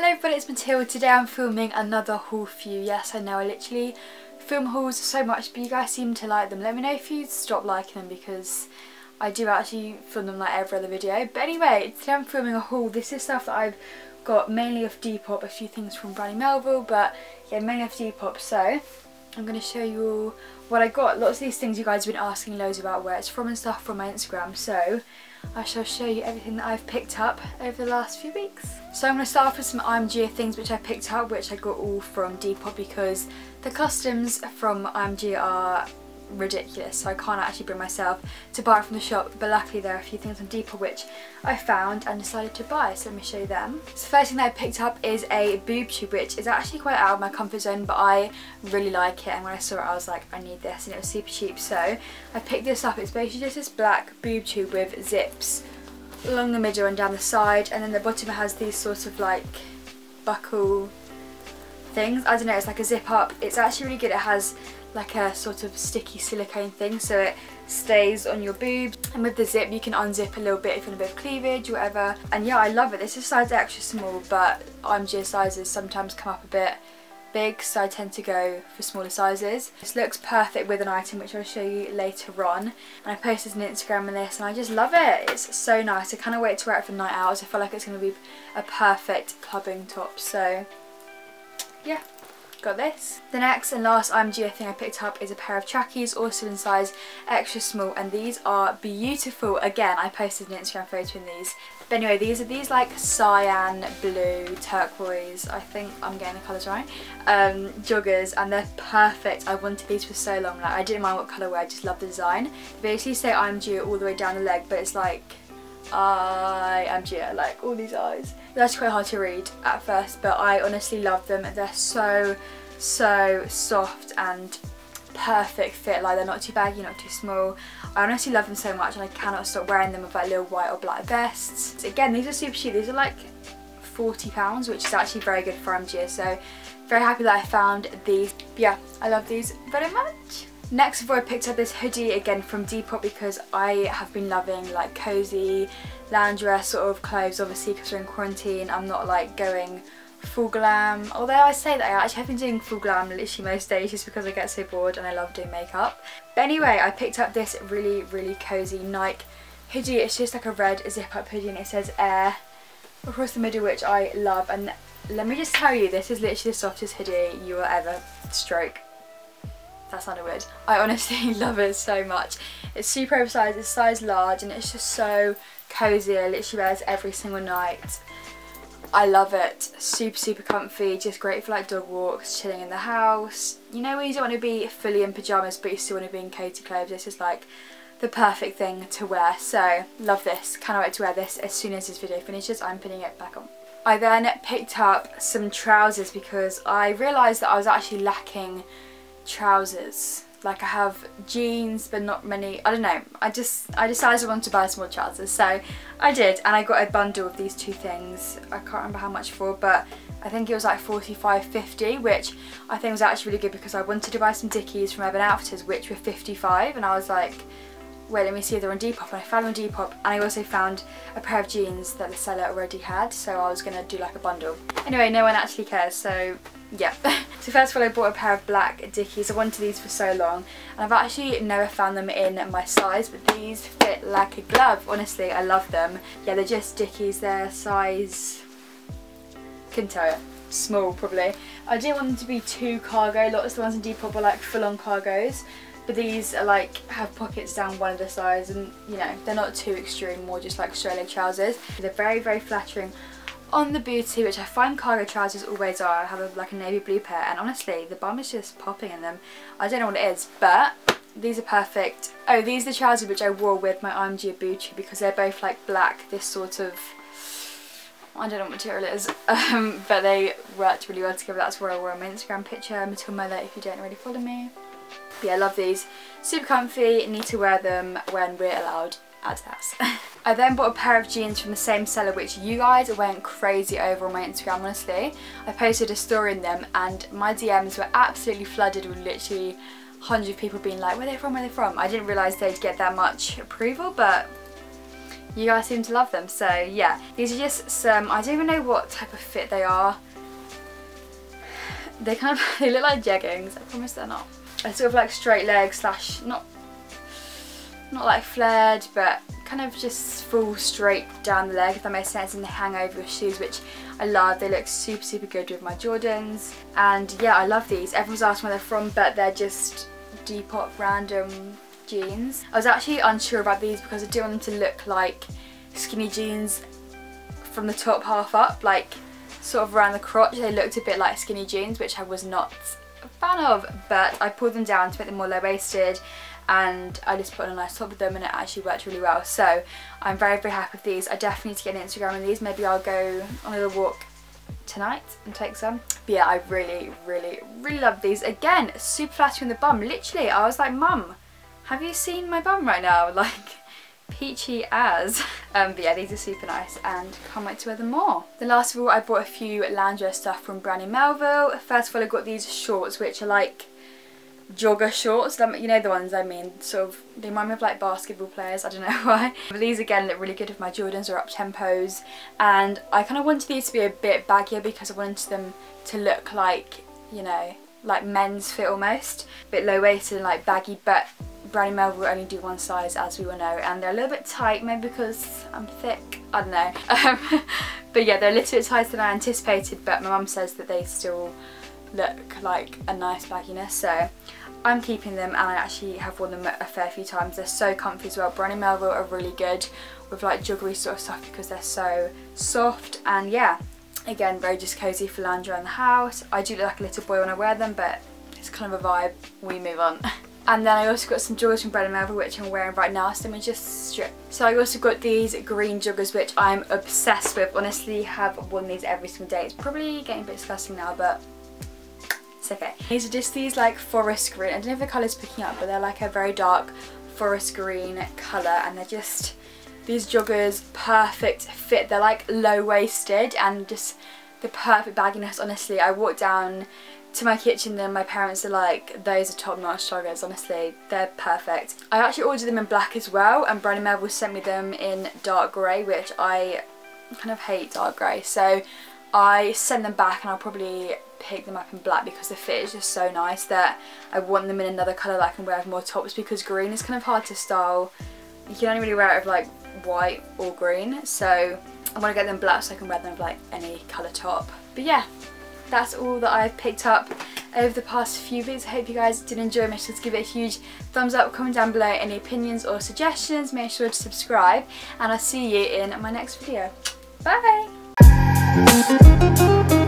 Hello everybody, it's Mathilde. Today I'm filming another haul for you. Yes, I know I literally film hauls so much, but you guys seem to like them. Let me know if you stop liking them because I do actually film them like every other video. But anyway, today I'm filming a haul. This is stuff that I've got mainly off Depop, a few things from Brandy Melville, but yeah, mainly off Depop. So I'm going to show you all what I got. Lots of these things you guys have been asking loads about where it's from and stuff from my Instagram. So I shall show you everything that I've picked up over the last few weeks. So I'm going to start off with some IMG things which I picked up, which I got all from Depop because the customs from IMG are ridiculous so I can't actually bring myself to buy it from the shop but luckily there are a few things on Depop which I found and decided to buy so let me show you them. So first thing that I picked up is a boob tube which is actually quite out of my comfort zone but I really like it and when I saw it I was like I need this and it was super cheap so I picked this up. It's basically just this black boob tube with zips along the middle and down the side and then the bottom has these sort of like buckle things. I don't know, it's like a zip up. It's actually really good. It has like a sort of sticky silicone thing so it stays on your boobs and with the zip you can unzip a little bit if you want a bit of cleavage whatever and yeah I love it this is size extra small but IMG sizes sometimes come up a bit big so I tend to go for smaller sizes. This looks perfect with an item which I'll show you later on and I posted an Instagram on this and I just love it. It's so nice. I can't wait to wear it for night out. I feel like it's going to be a perfect clubbing top so yeah got this. The next and last IMG thing I picked up is a pair of trackies, also in size extra small, and these are beautiful. Again, I posted an Instagram photo in these. But anyway, these are these like cyan, blue, turquoise, I think I'm getting the colours right, um, joggers, and they're perfect. I wanted these for so long. Like I didn't mind what colour I just love the design. They basically say IMG all the way down the leg, but it's like I am Gia, like all these eyes. That's quite hard to read at first, but I honestly love them. They're so, so soft and perfect fit. Like they're not too baggy, not too small. I honestly love them so much and I cannot stop wearing them with like little white or black vests. Again, these are super cheap. These are like £40, which is actually very good for MG. So very happy that I found these. Yeah, I love these very much. Next all I picked up this hoodie again from Depop because I have been loving like cozy loungewear sort of clothes obviously because we're in quarantine. I'm not like going full glam although I say that I actually have been doing full glam literally most days just because I get so bored and I love doing makeup. But anyway I picked up this really really cozy Nike hoodie. It's just like a red zip up hoodie and it says air across the middle which I love. And let me just tell you this is literally the softest hoodie you will ever stroke that sounded word. I honestly love it so much. It's super oversized, it's size large and it's just so cozy. I literally wear this every single night. I love it. Super, super comfy. Just great for like dog walks, chilling in the house. You know when you don't want to be fully in pyjamas but you still want to be in cozy clothes. This is like the perfect thing to wear. So love this. Cannot wait to wear this as soon as this video finishes. I'm putting it back on. I then picked up some trousers because I realised that I was actually lacking trousers like I have jeans but not many I don't know I just I decided I wanted to buy small trousers so I did and I got a bundle of these two things I can't remember how much for but I think it was like 45.50 which I think was actually really good because I wanted to buy some Dickies from Urban Outfitters which were 55 and I was like wait let me see if they're on Depop and I found them on Depop and I also found a pair of jeans that the seller already had so I was to do like a bundle. Anyway no one actually cares so yeah. so first of all I bought a pair of black Dickies. I wanted these for so long and I've actually never found them in my size but these fit like a glove. Honestly I love them. Yeah they're just Dickies. They're size, couldn't tell you, small probably. I didn't want them to be too cargo. Lots of the ones in Depop were like full on cargos but these are like have pockets down one of the sides and you know they're not too extreme more just like leg trousers they're very very flattering on the booty, which I find cargo trousers always are. I have a, like a navy blue pair, and honestly, the bum is just popping in them. I don't know what it is, but these are perfect. Oh, these are the trousers which I wore with my IMG booty because they're both like black, this sort of, I don't know what material it is, um, but they worked really well together. That's where I wore my Instagram picture, Mathilde Mellor, if you don't already follow me. But yeah, I love these. Super comfy, need to wear them when we're allowed the house. I then bought a pair of jeans from the same seller which you guys went crazy over on my Instagram honestly. I posted a story in them and my DMs were absolutely flooded with literally hundred people being like where are they from, where are they from? I didn't realise they'd get that much approval but you guys seem to love them. So yeah, these are just some, I don't even know what type of fit they are. They kind of, they look like jeggings, I promise they're not. They're sort of like straight leg slash, not, not like flared, but kind of just full straight down the leg if that makes sense and they hang over your shoes which I love. They look super super good with my Jordans and yeah I love these. Everyone's asking where they're from but they're just Depop random jeans. I was actually unsure about these because I do want them to look like skinny jeans from the top half up like sort of around the crotch. They looked a bit like skinny jeans which I was not a fan of but I pulled them down to make them more low-waisted and I just put on a nice top with them and it actually worked really well. So I'm very, very happy with these. I definitely need to get an Instagram of these. Maybe I'll go on a little walk tonight and take some. But yeah, I really, really, really love these. Again, super flattering the bum. Literally, I was like, Mum, have you seen my bum right now? Like, peachy as. Um, but yeah, these are super nice and can't wait to wear them more. The last of all, I bought a few loungewear stuff from Brandy Melville. First of all, I got these shorts, which are like jogger shorts, you know the ones I mean, sort of, they remind me of like basketball players, I don't know why. But these again look really good if my Jordans are Uptempos. And I kind of wanted these to be a bit baggier because I wanted them to look like, you know, like men's fit almost. A bit low waisted and like baggy. But Brandy Melville only do one size as we all know. And they're a little bit tight maybe because I'm thick, I don't know. Um, but yeah they're a little bit tighter than I anticipated. But my mum says that they still look like a nice bagginess so I'm keeping them and I actually have worn them a fair few times. They're so comfy as well. Brandy Melville are really good with like juggery sort of stuff because they're so soft and yeah, again very just cosy for lounge around the house. I do look like a little boy when I wear them but it's kind of a vibe. We move on. And then I also got some joggers from Brandy Melville which I'm wearing right now so let me just strip. So I also got these green joggers which I'm obsessed with. Honestly have worn these every single day. It's probably getting a bit disgusting now but okay. These are just these like forest green, I don't know if the colour's picking up but they're like a very dark forest green colour and they're just these joggers perfect fit. They're like low waisted and just the perfect bagginess honestly. I walked down to my kitchen and my parents are like those are top notch joggers honestly they're perfect. I actually ordered them in black as well and Brandy Melville sent me them in dark grey which I kind of hate dark grey so I send them back and I'll probably pick them up in black because the fit is just so nice that I want them in another colour that I can wear with more tops because green is kind of hard to style. You can only really wear it with like white or green so I want to get them black so I can wear them with like any colour top. But yeah, that's all that I've picked up over the past few weeks. I hope you guys did enjoy. Make sure to give it a huge thumbs up, comment down below any opinions or suggestions. Make sure to subscribe and I'll see you in my next video. Bye! this.